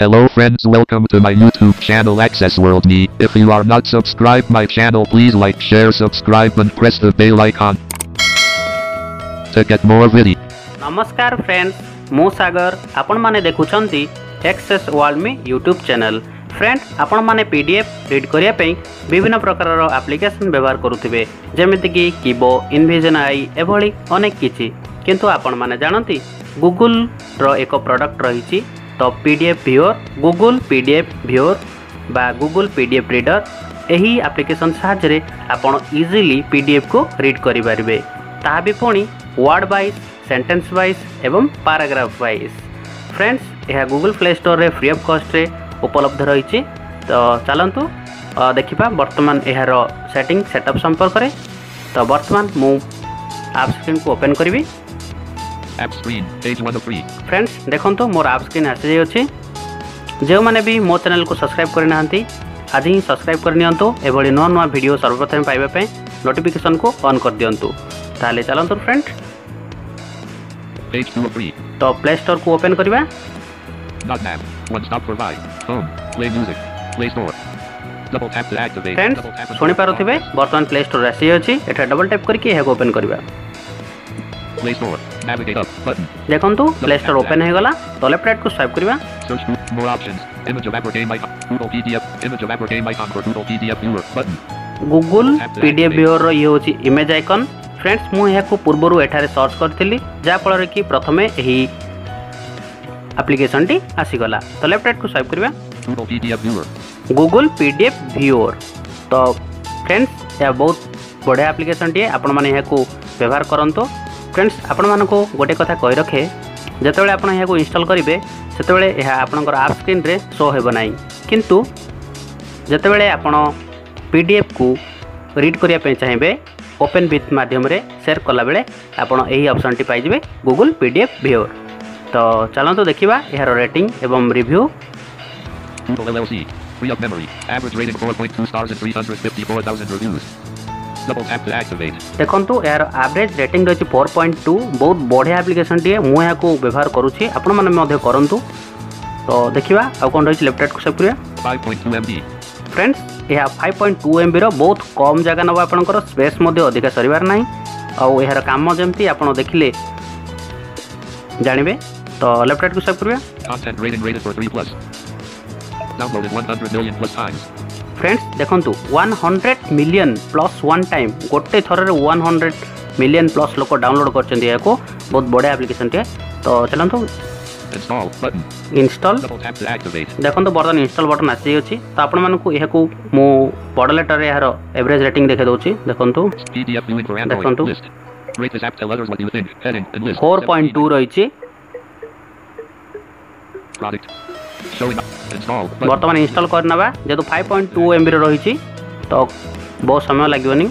Hello friends welcome to my YouTube channel Access World Me. If you are not subscribed my channel please like, share, subscribe and press the bell icon to get more video. Namaskar friends, Mo Sagar, apan mane ସାଗର ଆପଣମାନେ ଦେଖୁଛନ୍ତି access world me YouTube channel friend ଆପଣମାନେ P D F read କରିବା ପାଇଁ ବିଭିନ୍ନ ପ୍ରକାରର application ବ୍ୟବହାର Kibo, InVision Kibo InVision ଆଇ kichi. ଅନେକ apan mane ଆପଣମାନେ Google ଗୁଗୁଲ୍ର ଏକ product rahichi ତ P D F viewer Google P D F viewer ବା Google P D F reader ଏହି ଆପ୍ଲିକେସନ୍ ସାହାଯ୍ୟରେ ଆପଣ ଇଜିଲି ପି ଡି ଏଫ୍କୁ ରିଡ଼୍ କରିପାରିବେ ତାହା ବି ପୁଣି ୱାର୍ଡ଼ ୱାଇଜ୍ ସେଣ୍ଟେନ୍ସ ୱାଇଜ୍ ଏବଂ ପାରାଗ୍ରାଫ୍ ୱାଇଜ୍ ଫ୍ରେଣ୍ଡସ୍ ଏହା ଗୁଗୁଲ୍ ପ୍ଲେ ଷ୍ଟୋର୍ରେ ଫ୍ରି ଅଫ୍ କଷ୍ଟରେ ଉପଲବ୍ଧ ରହିଛି ତ ଚାଲନ୍ତୁ ଦେଖିବା ବର୍ତ୍ତମାନ ଏହାର ସେଟିଂ ସେଟଅପ୍ ସମ୍ପର୍କରେ ତ ବର୍ତ୍ତମାନ ମୁଁ ଆପ୍ ସ୍କ୍ରିନ୍କୁ ଓପେନ୍ କରିବି एप स्क्रीन फ्रेंड्स देखो तो मोर एप स्क्रीन आसी जाय छि भी मो चेल को सब्सक्राइब करना आज ही सब्सक्राइब कर नियंतु एबडे नो सर्वप्रथम पाइबे पे को ऑन कर दियंतु ताले चलन फ्रेंड तो प्ले स्टोर को ओपन करबा फ्रेंड्स शुणी पार्थे बर्तमान प्ले स्टोर आसी जाए डबल टैप करके ओपन करवा देखों प्ले स्टोर ओपन हो गला तो लेफ्ट राइट को स्वाइप करबा सर्च इमेज ऑफ एप्रोटेन PDF viewer button Google image icon friends मु यहा को सर्च करथिली जा फल रे की प्रथमे टी आसी तो लेफ्ट राइट को स्वाइप करबा गूगल पीडीएफ व्यूअर तो फ्रेंड्स या बहुत बड़े एप्लीकेशन टी आपण माने व्यवहार करंतो ଫ୍ରେଣ୍ଡସ୍ ଆପଣମାନଙ୍କୁ ଗୋଟେ କଥା କହି ରଖେ ଯେତେବେଳେ ଆପଣ ଏହାକୁ ଇନଷ୍ଟଲ୍ କରିବେ ସେତେବେଳେ ଏହା ଆପଣଙ୍କର ଆପ୍ ସ୍କ୍ରିନ୍ରେ ଶୋ ହେବ ନାହିଁ କିନ୍ତୁ ଯେତେବେଳେ ଆପଣ ପି ଡି ଏଫ୍କୁ ରିଡ୍ କରିବା ପାଇଁ ଚାହିଁବେ ଓପେନ୍ ବିଥ୍ ମାଧ୍ୟମରେ ସେୟାର କଲାବେଳେ ଆପଣ ଏହି ଅପସନ୍ଟି ପାଇଯିବେ Google P D F viewer ତ ଚାଲନ୍ତୁ ଦେଖିବା ଏହାର ରେଟିଂ ଏବଂ review Free of memory. Average rating 4.2 stars and 354,000 reviews. ଦେଖନ୍ତୁ ଏହାର ଆଭରେଜ୍ ରେଟିଂ ରହିଛି ଫୋର୍ ପଏଣ୍ଟ ଟୁ ବହୁତ ବଢ଼ିଆ ଆପ୍ଲିକେସନ୍ଟିଏ ମୁଁ ଏହାକୁ ବ୍ୟବହାର କରୁଛି ଆପଣମାନେ ମଧ୍ୟ କରନ୍ତୁ ତ ଦେଖିବା ଆଉ କ'ଣ ରହିଛି ଲ୍ୟାପଟପ୍କୁ ସେଭ୍ କରିବା ଫ୍ରେଣ୍ଡସ୍ ଏହା ଫାଇଭ୍ ପଏଣ୍ଟ ଟୁ ଏମ୍ବିର ବହୁତ କମ୍ ଜାଗା ନେବ ଆପଣଙ୍କର ସ୍ପେସ୍ ମଧ୍ୟ ଅଧିକା ସରିବାର ନାହିଁ ଆଉ ଏହାର କାମ ଯେମିତି ଆପଣ ଦେଖିଲେ ଜାଣିବେ ତ ଲ୍ୟାପଟପ୍କୁ ସେଭ୍ କରିବା फ्रेंड्स देखु one hundred million plus one time गोटे थर वन हंड्रेड मिलियन प्लस लोक डाउनलोड कर बहुत बढ़िया आप्लिकेसन टे तो चलो इनस्टल देखो बर्तन इनस्टल बटन आसी तो आपण मूँ मु बड़ लेटर यार एवरेज रेट देखे दूसरी देखु देखु फोर पॉइंट टू रही বর্তমানে ইনস্টল করে নেবা যেহেতু ফাইভ পয়েন্ট টু এমবির রয়েছে তো বহু সময় লাগবনি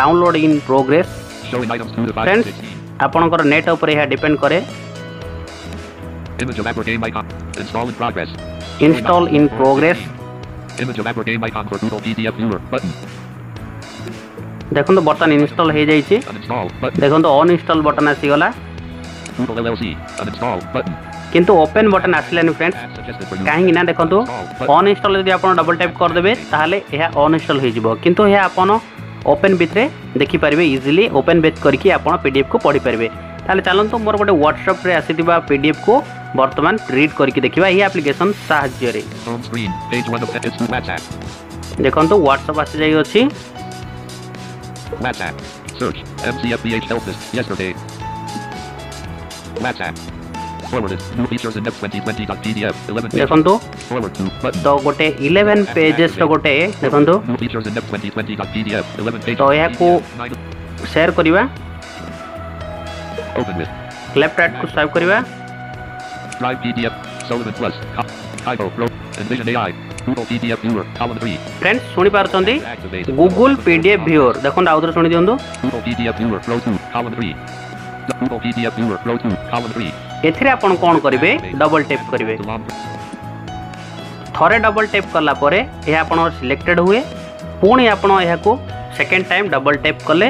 ডাউনলোড ইন প্রোগ্রেস ফ্রেন্ডস আপনার নেট উপরে ଏହା ডিপেন্ড করে install in progress Image of Apple Game Icon for Google PDF Viewer button. ଦେଖନ୍ତୁ ବର୍ତ୍ତମାନ ଇନଷ୍ଟଲ୍ ହେଇଯାଇଛି ଦେଖନ୍ତୁ ଅନଇନଷ୍ଟଲ୍ ବଟନ୍ ଆସିଗଲା কিন্তু ওপেন বটন আসলানি ফ্রেন্ডস কাহিঁকি না দেখুন অনইনস্টল যদি আপনার ডবল টাইপ করদেবে তাহলে এহা অনইনস্টল হয়ে যাব কিন্তু এহা আপনার ওপেন ভিতরে দেখিপারে ইজিলি ওপেন বেথ করি আপনার পিডিএফ কু পড়িপারে তাহলে চলতু মোর গোটে হোয়াটসঅপ্রে আসিথিবা পিডিএফ কু বর্তমান রিড করিকি দেখিবা এই আপ্লিকেশন সাহায্যরে দেখুন হোয়াটসঅপ আসি যাই WhatsApp. Search. MCFBH help Yesterday. WhatsApp. Forwarded. New features in F2020.pdf. 11 pages. দেখন্তু Forward to button. ତ ଗୋଟେ ଇଲେଭେନ୍ ପେଜେସ୍ର ଗୋଟେ ଦେଖନ୍ତୁ New features in F2020.pdf. 11 pages. ତ ଏହାକୁ Nine. ସେୟାର କରିବା Open with. ଲେଫ୍ଟ ରାଇଟ୍କୁ ସ୍ୱାଇପ୍ କରିବା Drive PDF. Sullivan Plus. Cop. Friends শুনি পারুচ্ছন্তি গুগল পিডিএফ ভিওর দেখুন আউ থরে শুনি দিন্তু এথিরে আপন কোন করিবে ডবল ট্যাপ করিবে থরে ডবল ট্যাপ কলা পরে এ আপন সিলেক্টেড হুয়ে পুনি আপন এহাকু সেকেন্ড টাইম ডবল ট্যাপ কলে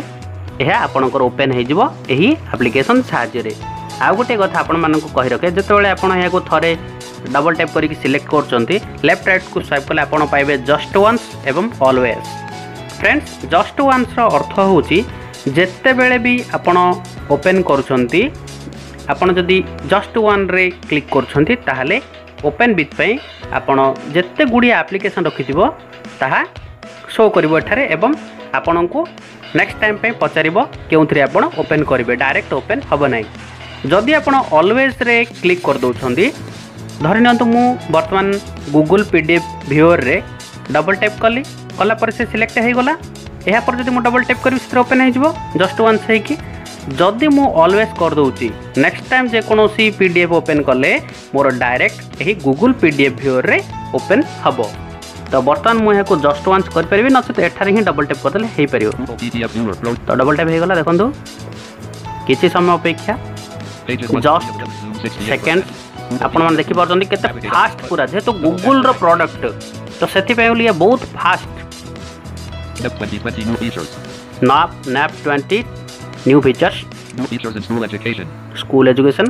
ଏହା ଆପଣଙ୍କର ଓପେନ୍ ହୋଇଯିବ ଏହି ଆପ୍ଲିକେସନ୍ ସାହାଯ୍ୟରେ ଆଉ ଗୋଟିଏ କଥା ଆପଣମାନଙ୍କୁ କହି ରଖେ ଯେତେବେଳେ ଆପଣ ଏହାକୁ ଥରେ ଡବଲ୍ ଟ୍ୟାପ୍ କରିକି ସିଲେକ୍ଟ କରୁଛନ୍ତି ଲେଫ୍ଟ ରାଇଟ୍କୁ ସ୍ୱାଇପ୍ କଲେ ଆପଣ ପାଇବେ ଜଷ୍ଟ ୱାନ୍ସ ଏବଂ ଅଲୱେଜ୍ ଫ୍ରେଣ୍ଡସ୍ ଜଷ୍ଟ ୱାନ୍ସର ଅର୍ଥ ହେଉଛି ଯେତେବେଳେ ବି ଆପଣ ଓପେନ୍ କରୁଛନ୍ତି ଆପଣ ଯଦି ଜଷ୍ଟ ୱାନ୍ରେ କ୍ଲିକ୍ କରୁଛନ୍ତି ତାହେଲେ ଓପେନ୍ ବିଥ୍ ପାଇଁ ଆପଣ ଯେତେ ଗୁଡ଼ିଏ ଆପ୍ଲିକେସନ୍ ରଖିଥିବ ତାହା ଶୋ କରିବ ଏଠାରେ ଏବଂ ଆପଣଙ୍କୁ ନେକ୍ସଟ ଟାଇମ୍ ପାଇଁ ପଚାରିବ କେଉଁଥିରେ ଆପଣ ଓପେନ୍ କରିବେ ଡାଇରେକ୍ଟ ଓପେନ୍ ହେବ ନାହିଁ ଯଦି ଆପଣ ଅଲୱେଜ୍ରେ କ୍ଲିକ୍ କରିଦେଉଛନ୍ତି ଧରିନିଅନ୍ତୁ ମୁଁ ବର୍ତ୍ତମାନ ଗୁଗୁଲ୍ ପି ଡି ଏଫ୍ ଭିଓର୍ରେ ଡବଲ୍ ଟ୍ୟାପ୍ କଲି କଲା ପରେ ସେ ସିଲେକ୍ଟ ହୋଇଗଲା ଏହାପରେ ଯଦି ମୁଁ ଡବଲ୍ ଟ୍ୟାପ୍ କରିବି ସେଥିରେ ଓପେନ୍ ହୋଇଯିବ ଜଷ୍ଟ ୱାନ୍ସ ହେଇକି ଯଦି ମୁଁ ଅଲୱେଜ୍ କରିଦେଉଛି ନେକ୍ସଟ ଟାଇମ୍ ଯେକୌଣସି ପି ଡି ଏଫ୍ ଓପେନ୍ କଲେ ମୋର ଡାଇରେକ୍ଟ ଏହି ଗୁଗୁଲ୍ ପି ଡି ଏଫ୍ ଭିଓର୍ରେ ଓପେନ୍ ହେବ ତ ବର୍ତ୍ତମାନ ମୁଁ ଏହାକୁ ଜଷ୍ଟ ୱାନ୍ସ କରିପାରିବି ନଚେତ୍ ଏଠାରେ ହିଁ ଡବଲ୍ ଟ୍ୟାପ୍ କରିଦେଲେ ହୋଇପାରିବ ତ ଡବଲ୍ ଟ୍ୟାପ୍ ହୋଇଗଲା ଦେଖନ୍ତୁ କିଛି ସମୟ ଅପେକ୍ଷା जस्ट सेकेंड ଆପଣମାନେ ଦେଖିପାରୁଛନ୍ତି କେତେ ଫାଷ୍ଟ ପୁରା ଯେହେତୁ ଗୁଗୁଲର ପ୍ରଡ଼କ୍ଟ ତ ସେଥିପାଇଁ ବୋଲି ବହୁତ ଫାଷ୍ଟ ନାପ୍ ନ୍ୟାପ୍ twenty new features school education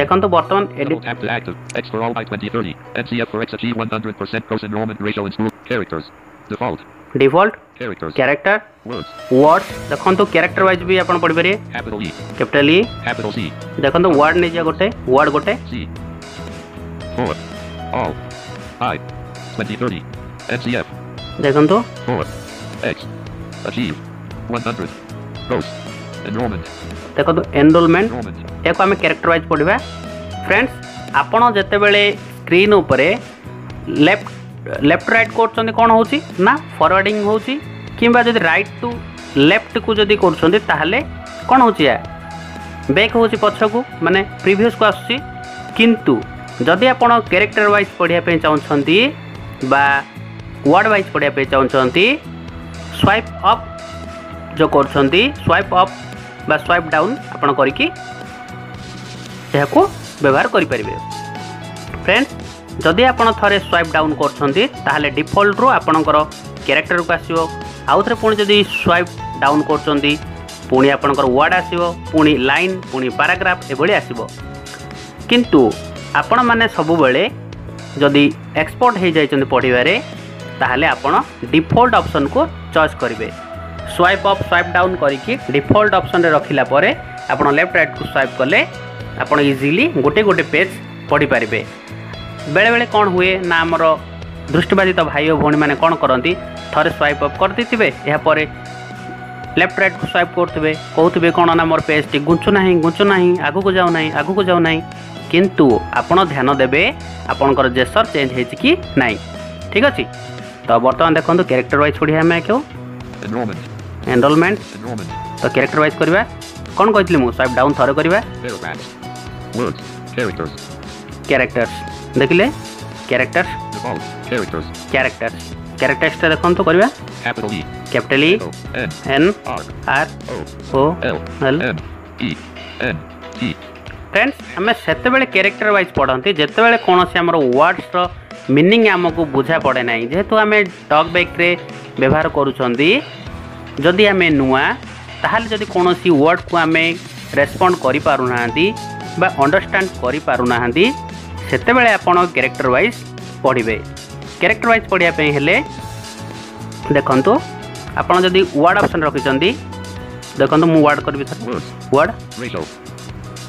देखो तो बर्तमान एडिट डिफॉल्ट कैरेक्टर वर्ड्स देखो कैरेक्टर वाइज भी कैपिटल ई कैपिटल सी देखो वर्ड ने जा गोटे वर्ड गोटे फोर ऑल आई सी देखो four X achieve goals enrolment देखो तो एनरोलमेंट एको हमें कैरेक्टर वाइज पढ़िबा फ्रेंड्स आपण जिते स्क्रीन ऊपर लेफ्ट লেফট রাইট করছেন কোণ হচ্ছে না ফরওয়ার্ডিং হচ্ছে কিংবা যদি রাইট টু লেফট কু যদি করছেন তাহলে কোণ হচ্ছে ব্যাক হচ্ছে পছকু মানে প্রিভিয়স কু আসুচি কিন্তু যদি আপনার ক্যারেক্টর ওয়াইজ পড়া চাহুন বা ওয়ার্ড ওয়াইজ পড়া চাহুন সোয়াইপ অপ যে করছেন সোয়াইপ অপ বা সোয়াইপ ডাউন আপনার করি ব্যবহার করে পারে ফ্রেন্ডস ଯଦି ଆପଣ ଥରେ ସ୍ୱାଇପ୍ ଡାଉନ୍ କରୁଛନ୍ତି ତାହେଲେ ଡିଫଲ୍ଟରୁ ଆପଣଙ୍କର କ୍ୟାରେକ୍ଟରକୁ ଆସିବ ଆଉ ଥରେ ପୁଣି ଯଦି ସ୍ୱାଇପ୍ ଡାଉନ୍ କରୁଛନ୍ତି ପୁଣି ଆପଣଙ୍କର ୱାର୍ଡ଼ ଆସିବ ପୁଣି ଲାଇନ୍ ପୁଣି ପାରାଗ୍ରାଫ ଏଭଳି ଆସିବ କିନ୍ତୁ ଆପଣମାନେ ସବୁବେଳେ ଯଦି ଏକ୍ସପର୍ଟ ହୋଇଯାଇଛନ୍ତି ପଢ଼ିବାରେ ତାହେଲେ ଆପଣ ଡିଫଲ୍ଟ ଅପସନ୍କୁ ଚଏସ୍ କରିବେ ସ୍ୱାଇପ୍ ଅପ୍ ସ୍ୱାଇପ୍ ଡାଉନ୍ କରିକି ଡିଫଲ୍ଟ ଅପସନ୍ରେ ରଖିଲା ପରେ ଆପଣ ଲେଫ୍ଟ ରାଇଟ୍କୁ ସ୍ୱାଇପ୍ କଲେ ଆପଣ ଇଜିଲି ଗୋଟେ ଗୋଟେ ପେଜ୍ ପଢ଼ିପାରିବେ ବେଳେବେଳେ କ'ଣ ହୁଏ ନା ଆମର ଦୃଷ୍ଟିବାଦିତ ଭାଇ ଓ ଭଉଣୀମାନେ କ'ଣ କରନ୍ତି ଥରେ ସ୍ୱାଇପ୍ ଅପ୍ କରିଦେଇଥିବେ ଏହାପରେ ଲେଫ୍ଟ ରାଇଟ୍କୁ ସ୍ୱାଇପ୍ କରୁଥିବେ କହୁଥିବେ କ'ଣ ନା ମୋର ପେଜ୍ଟି ଗୁଞ୍ଚୁ ନାହିଁ ଗୁଞ୍ଚୁ ନାହିଁ ଆଗକୁ ଯାଉ ନାହିଁ ଆଗକୁ ଯାଉ ନାହିଁ କିନ୍ତୁ ଆପଣ ଧ୍ୟାନ ଦେବେ ଆପଣଙ୍କର ଜେସର୍ ଚେଞ୍ଜ ହେଇଛି କି ନାହିଁ ଠିକ୍ ଅଛି ତ ବର୍ତ୍ତମାନ ଦେଖନ୍ତୁ କ୍ୟାରେକ୍ଟର ୱାଇଜ୍ ଛୁଡ଼ି ଆମେ କେଉଁ ଏନରୋଲମେଣ୍ଟ ତ କ୍ୟାରେକ୍ଟର ୱାଇଜ୍ କରିବା କ'ଣ କହିଥିଲି ମୁଁ ସ୍ୱାଇପ୍ ଡାଉନ୍ ଥରେ କରିବା କ୍ୟାରେକ୍ଟର୍ସ ଦେଖିଲେ କ୍ୟାରେକ୍ଟର କ୍ୟାରେକ୍ଟର କ୍ୟାରେକ୍ଟରଟା ଦେଖନ୍ତୁ କରିବା capital E N R O L friends ଆମେ ସେତେବେଳେ କ୍ୟାରେକ୍ଟର ୱାଇଜ୍ ପଢ଼ନ୍ତି ଯେତେବେଳେ କୌଣସି ଆମର ୱାର୍ଡ଼ସ୍ର ମିନିଂ ଆମକୁ ବୁଝା ପଡ଼େ ନାହିଁ ଯେହେତୁ ଆମେ ଟକ୍ ବ୍ୟାକ୍ରେ ବ୍ୟବହାର କରୁଛନ୍ତି ଯଦି ଆମେ ନୂଆ ତାହେଲେ ଯଦି କୌଣସି ୱାର୍ଡ଼କୁ ଆମେ ରେସ୍ପଣ୍ଡ କରିପାରୁନାହାନ୍ତି ବା ଅଣ୍ଡରଷ୍ଟାଣ୍ଡ କରିପାରୁନାହାନ୍ତି ସେତେବେଳେ ଆପଣ କ୍ୟାରେକ୍ଟର ୱାଇଜ୍ ପଢ଼ିବେ କ୍ୟାରେକ୍ଟର ୱାଇଜ୍ ପଢ଼ିବା ପାଇଁ ହେଲେ ଦେଖନ୍ତୁ ଆପଣ ଯଦି ୱାର୍ଡ଼ ଅପସନ୍ ରଖିଛନ୍ତି ଦେଖନ୍ତୁ ମୁଁ ୱାର୍ଡ଼ କରିବି ଥରେ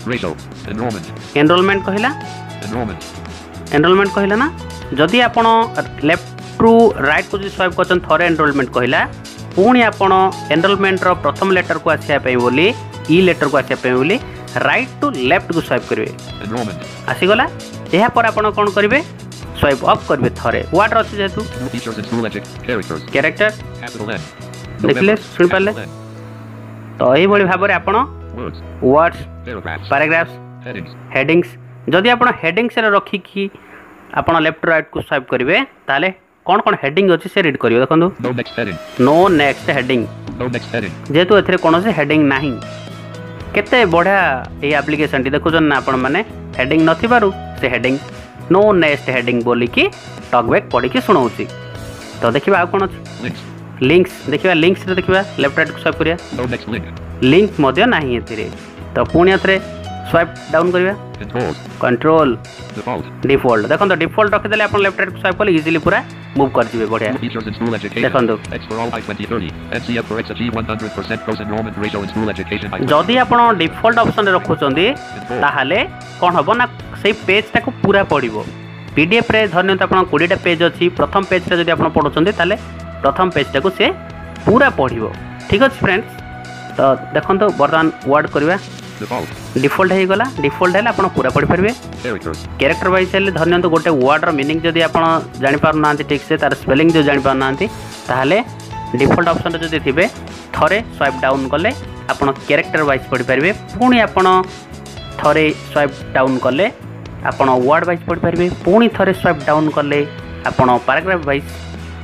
ୱାର୍ଡ଼ ଏନରୋଲମେଣ୍ଟ କହିଲା ଏନରୋଲମେଣ୍ଟ କହିଲା ନା ଯଦି ଆପଣ ଲେଫ୍ଟରୁ ରାଇଟ୍କୁ ଯଦି ସ୍ୱାଇପ୍ କରିଛନ୍ତି ଥରେ ଏନରୋଲମେଣ୍ଟ କହିଲା ପୁଣି ଆପଣ ଏନରୋଲମେଣ୍ଟର ପ୍ରଥମ ଲେଟର୍କୁ ଆସିବା ପାଇଁ ବୋଲି ଇ ଲେଟର୍କୁ ଆସିବା ପାଇଁ ବୋଲି ରାଇଟ୍ ଟୁ ଲେଫ୍ଟକୁ ସ୍ୱାଇପ୍ କରିବେ ଆସିଗଲା ଏହାପରେ ଆପଣ କ'ଣ କରିବେ ସ୍ୱାଇପ୍ ଅପ୍ କରିବେ ଥରେ ୱାର୍ଡର ଅଛି ଯେହେତୁ କ୍ୟାରେକ୍ଟର ଦେଖିଲେ ଶୁଣିପାରିଲେ ତ ଏହିଭଳି ଭାବରେ ଆପଣ ୱାର୍ଡସ୍ ପାରାଗ୍ରାଫ୍ସ ହେଡ଼ିଂସ୍ ଯଦି ଆପଣ ହେଡ଼ିଂସରେ ରଖିକି ଆପଣ ଲେଫ୍ଟ ରାଇଟ୍କୁ ସ୍ୱାଇପ୍ କରିବେ ତାହେଲେ କ'ଣ କ'ଣ ହେଡ଼ିଂ ଅଛି ସେ ରିଡ୍ କରିବେ ଦେଖନ୍ତୁ ନୋ ନେକ୍ସଟ ହେଡ଼ିଂ ଯେହେତୁ ଏଥିରେ କୌଣସି ହେଡ଼ିଂ ନାହିଁ କେତେ ବଢ଼ିଆ ଏଇ ଆପ୍ଲିକେସନ୍ଟି ଦେଖୁଛନ୍ତି ନା ଆପଣମାନେ ହେଡ଼ିଂ ନଥିବାରୁ ସେ ହେଡ଼ିଂ ନୋ ନେକ୍ସଟ ହେଡ଼ିଂ ବୋଲିକି ଟକ୍ ବ୍ୟାକ୍ ପଢ଼ିକି ଶୁଣାଉଛି ତ ଦେଖିବା ଆଉ କ'ଣ ଅଛି ଲିଙ୍କ୍ସ ଦେଖିବା ଲିଙ୍କ୍ସରେ ଦେଖିବା ଲେଫ୍ଟ ରାଇଟ୍କୁ ସବ୍ କରିବା ଲିଙ୍କ୍ ମଧ୍ୟ ନାହିଁ ଏଥିରେ ତ ପୁଣି ଥରେ ସ୍ୱାଇପ୍ ଡାଉନ୍ କରିବା କଣ୍ଟ୍ରୋଲ ଡିଫଲ୍ଟ ଦେଖନ୍ତୁ ଡିଫଲ୍ଟ ରଖିଦେଲେ ଆପଣ ଲେଫ୍ଟ ରାଇଟ୍ ସ୍ୱାଇପ୍ କଲେ ଇଜିଲି ପୁରା ମୁଭ୍ କରିଯିବେ ବଢ଼ିଆ ଦେଖନ୍ତୁ ଯଦି ଆପଣ ଡିଫଲ୍ଟ ଅପସନ୍ରେ ରଖୁଛନ୍ତି ତାହେଲେ କ'ଣ ହେବ ନା ସେଇ ପେଜ୍ଟାକୁ ପୁରା ପଡ଼ିବ ପିଡ଼ିଏଫ୍ରେ ଧରିନିଅନ୍ତୁ ଆପଣ କୋଡ଼ିଏଟା ପେଜ୍ ଅଛି ପ୍ରଥମ ପେଜ୍ଟା ଯଦି ଆପଣ ପଢ଼ୁଛନ୍ତି ତାହେଲେ ପ୍ରଥମ ପେଜ୍ଟାକୁ ସେ ପୁରା ପଢ଼ିବ ଠିକ୍ ଅଛି ଫ୍ରେଣ୍ଡସ୍ ତ ଦେଖନ୍ତୁ ବର୍ତ୍ତମାନ ୱାର୍ଡ଼ କରିବା ডিফল্ট হয়েগলা ডিফল্ট হলে আপনার পুরা পড়িপারে ক্যারেক্টর ওয়াইজ হলে ধরনিয়ন্তু গোটে ওয়ার্ডর মিনিং যদি আপনার জাঁপার না ঠিকসে তার স্পেলিং যদি জাঁপার না তাহলে ডিফল্ট অপসনটা যদি থাকবে থরে সোয়াইপ ডাউন কলে আপনার ক্যারেক্টর ওয়াইজ পড়িপারে পুঁ আপনার থরে সোয়াইপ ডাউন কলে আপনার ওয়ার্ড ওয়াইজ পড়িপারে পুঁ থরে সোয়াইপ ডাউন কলে আপনার প্যারাগ্রাফ ওয়াইজ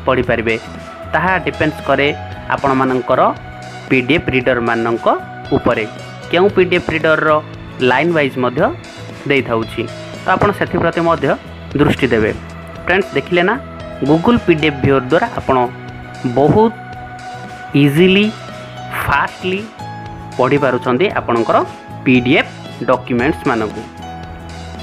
পড়িপারে ତାହା ଡିପେଣ୍ଡ କରେ ଆପଣମାନଙ୍କର ପି ଡି ଏଫ୍ ରିଡ଼ର୍ ମାନଙ୍କ ଉପରେ କେଉଁ ପି ଡି ଏଫ୍ ରିଡ଼ର୍ର ଲାଇନ୍ ୱାଇଜ୍ ମଧ୍ୟ ଦେଇଥାଉଛି ତ ଆପଣ ସେଥିପ୍ରତି ମଧ୍ୟ ଦୃଷ୍ଟି ଦେବେ ଫ୍ରେଣ୍ଡସ୍ ଦେଖିଲେ ନା Google P D F viewer ଦ୍ୱାରା ଆପଣ ବହୁତ ଇଜିଲି ଫାଷ୍ଟଲି ପଢ଼ିପାରୁଛନ୍ତି ଆପଣଙ୍କର ପି ଡି ଏଫ୍ ଡକ୍ୟୁମେଣ୍ଟସ୍ ମାନଙ୍କୁ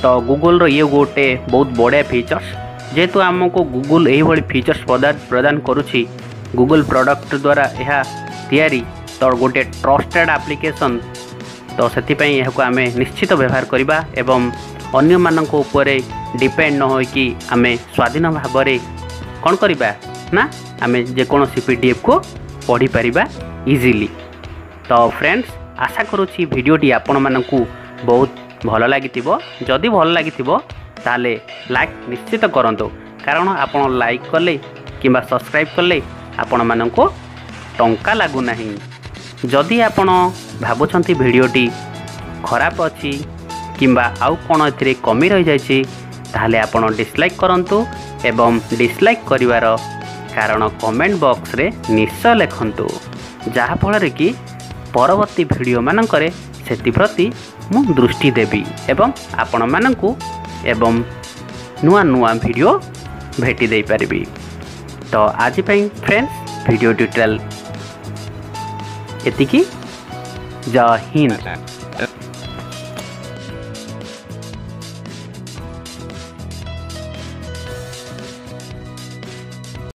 ତ ଗୁଗୁଲ୍ର ଇଏ ଗୋଟେ ବହୁତ ବଢ଼ିଆ ଫିଚର୍ସ ଯେହେତୁ ଆମକୁ ଗୁଗୁଲ୍ ଏହିଭଳି ଫିଚର୍ସ ପ୍ରଦାନ କରୁଛି ଗୁଗୁଲ୍ ପ୍ରଡ଼କ୍ଟ ଦ୍ୱାରା ଏହା ତିଆରି ତ ଗୋଟିଏ ଟ୍ରଷ୍ଟେଡ଼୍ ଆପ୍ଲିକେସନ୍ ତ ସେଥିପାଇଁ ଏହାକୁ ଆମେ ନିଶ୍ଚିତ ବ୍ୟବହାର କରିବା ଏବଂ ଅନ୍ୟମାନଙ୍କ ଉପରେ ଡିପେଣ୍ଡ ନ ହୋଇକି ଆମେ ସ୍ୱାଧୀନ ଭାବରେ କ'ଣ କରିବା ନା ଆମେ ଯେକୌଣସି ପି ଡି ଏଫ୍କୁ ପଢ଼ିପାରିବା ଇଜିଲି ତ ଫ୍ରେଣ୍ଡସ୍ ଆଶା କରୁଛି ଭିଡ଼ିଓଟି ଆପଣମାନଙ୍କୁ ବହୁତ ଭଲ ଲାଗିଥିବ ଯଦି ଭଲ ଲାଗିଥିବ ତାହେଲେ ଲାଇକ୍ ନିଶ୍ଚିତ କରନ୍ତୁ କାରଣ ଆପଣ ଲାଇକ୍ କଲେ କିମ୍ବା ସବସ୍କ୍ରାଇବ୍ କଲେ ଆପଣମାନଙ୍କୁ ଟଙ୍କା ଲାଗୁନାହିଁ ଯଦି ଆପଣ ଭାବୁଛନ୍ତି ଭିଡ଼ିଓଟି ଖରାପ ଅଛି କିମ୍ବା ଆଉ କ'ଣ ଏଥିରେ କମି ରହିଯାଇଛି ତାହେଲେ ଆପଣ ଡିସଲାଇକ୍ କରନ୍ତୁ ଏବଂ ଡିସଲାଇକ୍ କରିବାର କାରଣ କମେଣ୍ଟ ବକ୍ସରେ ନିଶ୍ଚୟ ଲେଖନ୍ତୁ ଯାହାଫଳରେ କି ପରବର୍ତ୍ତୀ ଭିଡ଼ିଓମାନଙ୍କରେ ସେଥିପ୍ରତି ମୁଁ ଦୃଷ୍ଟି ଦେବି ଏବଂ ଆପଣମାନଙ୍କୁ ଏବଂ ନୂଆ ନୂଆ ଭିଡ଼ିଓ ଭେଟି ଦେଇପାରିବି ତ ଆଜି ପାଇଁ ଫ୍ରେଣ୍ଡସ୍ ଭିଡ଼ିଓ ଡିଟେଲ୍ ଏତିକି जय हिंद अच्छा।